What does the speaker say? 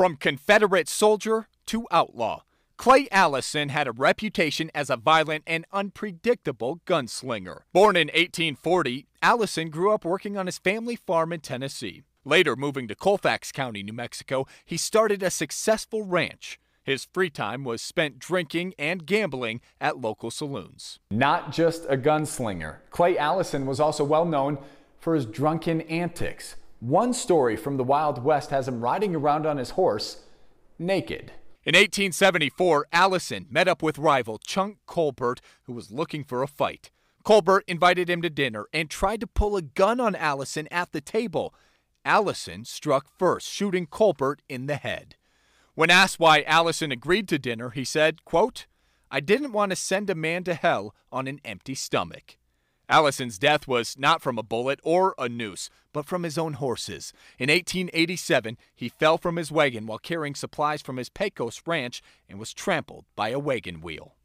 From Confederate soldier to outlaw, Clay Allison had a reputation as a violent and unpredictable gunslinger. Born in 1840, Allison grew up working on his family farm in Tennessee. Later, moving to Colfax County, New Mexico, he started a successful ranch. His free time was spent drinking and gambling at local saloons. Not just a gunslinger, Clay Allison was also well known for his drunken antics. One story from the Wild West has him riding around on his horse naked. In 1874, Allison met up with rival Chunk Colbert, who was looking for a fight. Colbert invited him to dinner and tried to pull a gun on Allison at the table. Allison struck first, shooting Colbert in the head. When asked why Allison agreed to dinner, he said, quote, I didn't want to send a man to hell on an empty stomach. Allison's death was not from a bullet or a noose, but from his own horses. In 1887, he fell from his wagon while carrying supplies from his Pecos ranch and was trampled by a wagon wheel.